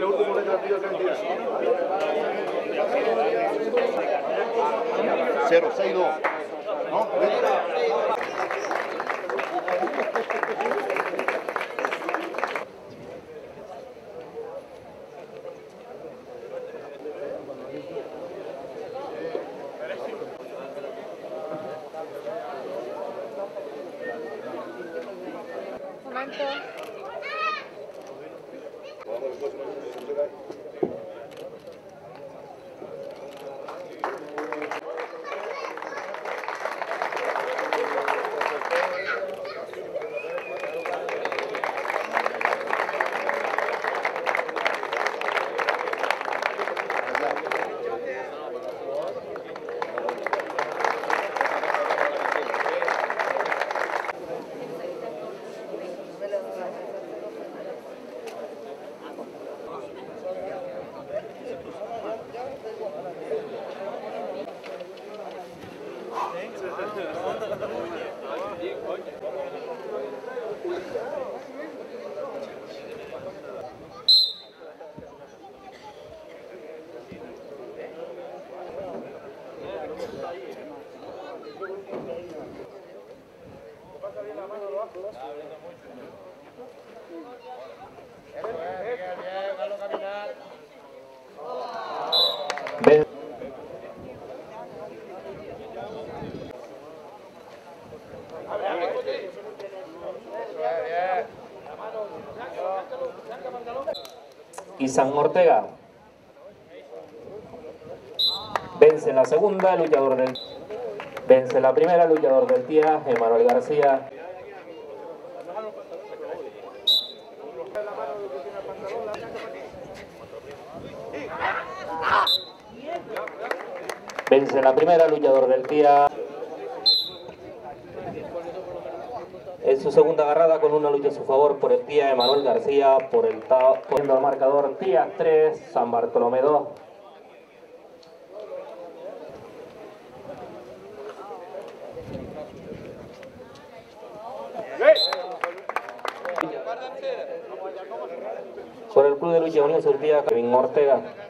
la última ¿No? Ven- Isan Ortega. Vence la segunda, luchador del. Vence la primera, luchador del día, Emanuel García. Vence la primera, luchador del día. En su segunda agarrada con una lucha a su favor por el día Emanuel García, por el poniendo el marcador Tías 3, San Bartolomé 2. Por el Club de Lucha Unión Surtida, Kevin Ortega.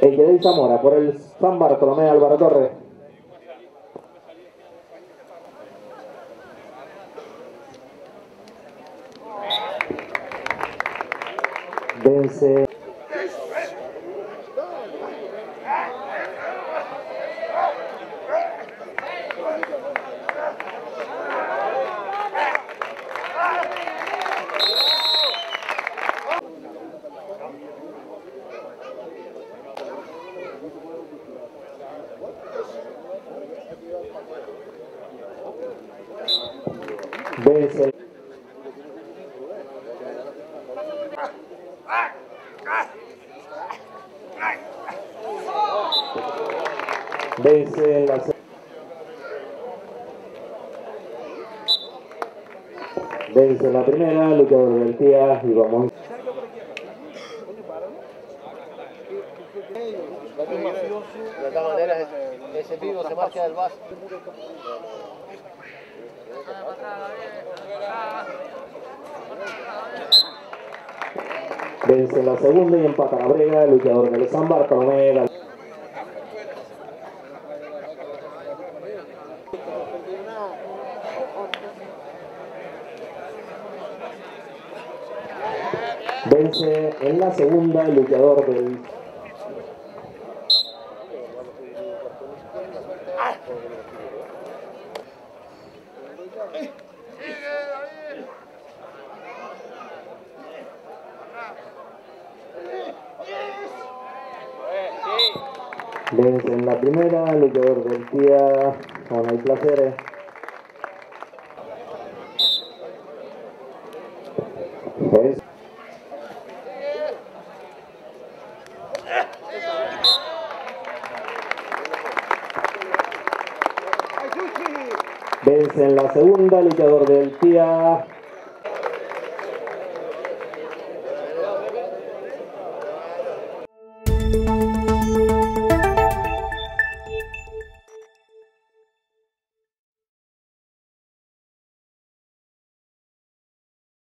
ter- Equedel Zamora por el San Bartolomé Álvaro Torres. Vence Vence Vence la Vence la primera, luchador del día y vamos. De todas maneras, ese vivo se marcha del vaso. Vence la segunda y empata la brega, el luchador del San Bartolomé. Vence en la segunda el luchador del Vence en la primera, luchador del día, con el placer. Es- Vence en la segunda, luchador del día,